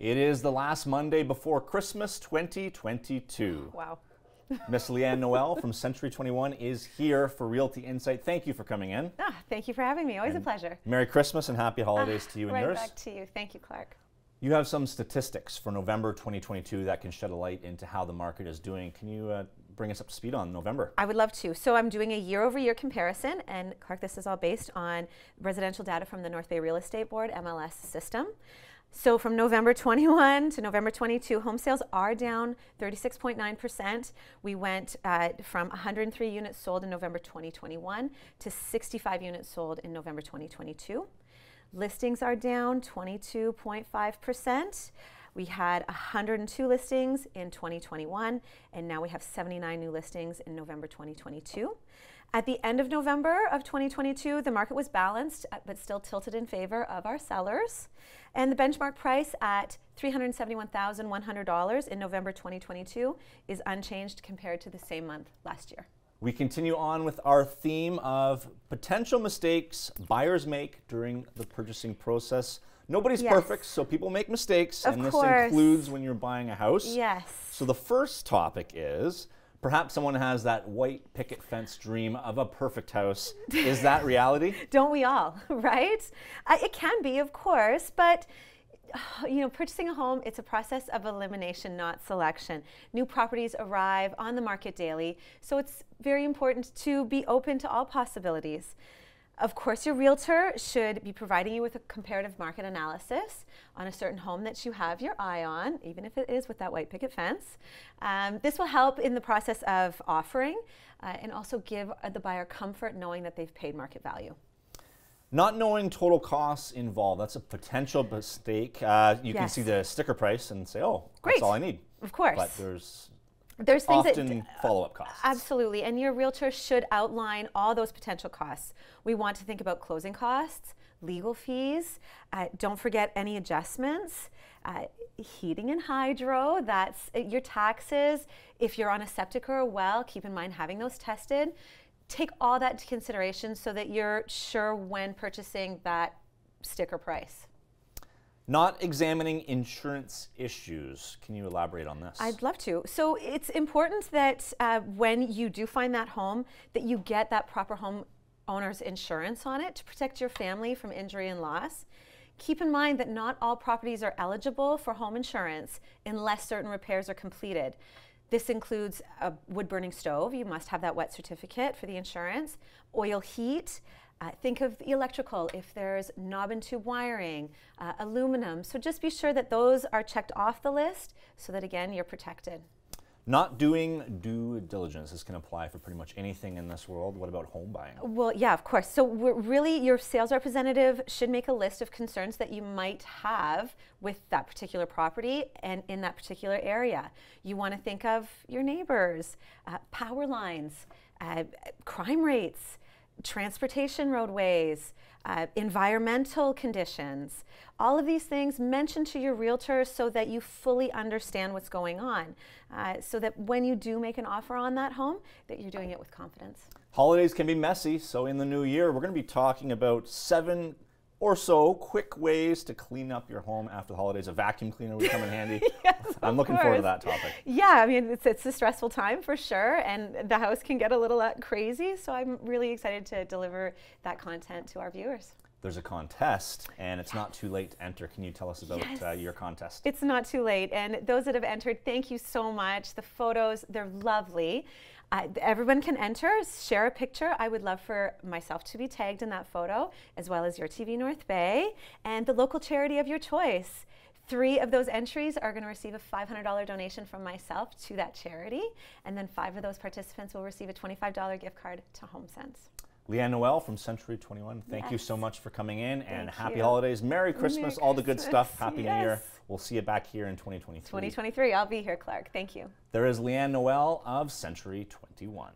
It is the last Monday before Christmas 2022. Wow. Miss Leeann Noel from Century 21 is here for Realty Insight. Thank you for coming in. Ah, thank you for having me. Always And a pleasure. Merry Christmas and happy holidays Ah, to you and right yours. back to you. Thank you, Clarke. You have some statistics for November 2022 that can shed a light into how the market is doing. Can you uh, bring us up to speed on November? I would love to. So I'm doing a year-over-year comparison, and Clarke, this is all based on residential data from the North Bay Real Estate Board MLS system. So from November 21 to November 22, home sales are down 36.9%. We went uh, from 103 units sold in November 2021 to 65 units sold in November 2022. Listings are down 22.5%. We had 102 listings in 2021, and now we have 79 new listings in November 2022. At the end of November of 2022, the market was balanced, uh, but still tilted in favor of our sellers. And the benchmark price at $371,100 in November 2022 is unchanged compared to the same month last year. We continue on with our theme of potential mistakes buyers make during the purchasing process. Nobody's Yes. perfect, so people make mistakes, Of and this course. includes when you're buying a house. Yes. So the first topic is perhaps someone has that white picket fence dream of a perfect house. Is that reality? Don't we all, right? Uh, it can be, of course, but you know, purchasing a home, it's a process of elimination, not selection. New properties arrive on the market daily, so it's very important to be open to all possibilities. Of course, your realtor should be providing you with a comparative market analysis on a certain home that you have your eye on, even if it is with that white picket fence. Um, this will help in the process of offering uh, and also give the buyer comfort knowing that they've paid market value. Not knowing total costs involved, that's a potential mistake. Uh, you can see the sticker price and say, oh, Great. that's all I need. Of course. But there's There's things often that follow-up costs. absolutely, and your realtor should outline all those potential costs. We want to think about closing costs, legal fees. Uh, don't forget any adjustments. Uh, heating and hydro, that's uh, your taxes. If you're on a septic or a well, keep in mind having those tested. Take all that into consideration so that you're sure when purchasing that sticker price. Not examining insurance issues. Can you elaborate on this? I'd love to. So it's important that uh, when you do find that home, that you get that proper home owner's insurance on it to protect your family from injury and loss. Keep in mind that not all properties are eligible for home insurance unless certain repairs are completed. This includes a wood burning stove, you must have that WETT certificate for the insurance, oil heat. Uh, think of the electrical if there's knob and tube wiring, uh, aluminum. So just be sure that those are checked off the list so that again you're protected. Not doing due diligence. This can apply for pretty much anything in this world. What about home buying? Well, yeah, of course. So we're really, your sales representative should make a list of concerns that you might have with that particular property and in that particular area. You want to think of your neighbors, uh, power lines, uh, crime rates, transportation roadways, uh, environmental conditions. All of these things mention to your realtor so that you fully understand what's going on, uh, so that when you do make an offer on that home, that you're doing it with confidence. Holidays can be messy, so in the new year, we're going to be talking about seven or so quick ways to clean up your home after the holidays. A vacuum cleaner would come in handy. Yes, I'm looking forward to that topic. Yeah, I mean, it's, it's a stressful time for sure, and the house can get a little uh, crazy. So I'm really excited to deliver that content to our viewers. There's a contest, and it's not too late to enter. Can you tell us about uh, your contest? It's not too late, and those that have entered, thank you so much. The photos, they're lovely. Uh, everyone can enter, share a picture. I would love for myself to be tagged in that photo, as well as YourTV North Bay and the local charity of your choice. Three of those entries are going to receive a $500 donation from myself to that charity, and then five of those participants will receive a $25 gift card to HomeSense. Leeann Noel from Century 21, thank you so much for coming in, and happy you. holidays, Merry Christmas, all the good stuff, Happy New Year. We'll see you back here in 2023. 2023, I'll be here, Clarke. Thank you. There is Leeann Noel of Century 21.